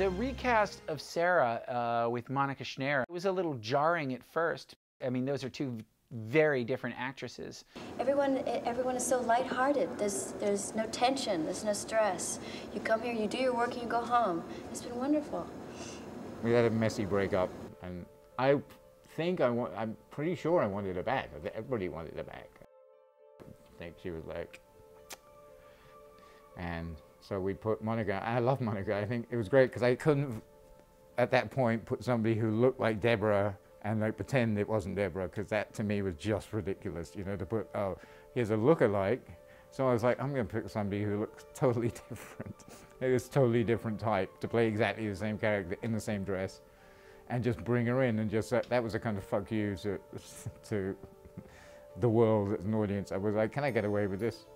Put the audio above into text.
The recast of Sarah uh, with Monika Schnarre was a little jarring at first. I mean, those are two very different actresses. Everyone, everyone is so lighthearted. There's, there's no tension. There's no stress. You come here, you do your work, and you go home. It's been wonderful. We had a messy breakup, and I think I want. I'm pretty sure I wanted her back. Everybody wanted her back. I think she was like, and so we put Monika. I love Monika. I think it was great because I couldn't, at that point, put somebody who looked like Deborah and like pretend it wasn't Deborah because that to me was just ridiculous. You know, to put oh, here's a look-alike. So I was like, I'm going to pick somebody who looks totally different. it was totally different type to play exactly the same character in the same dress, and just bring her in and just that was a kind of fuck you to to the world as an audience. I was like, can I get away with this?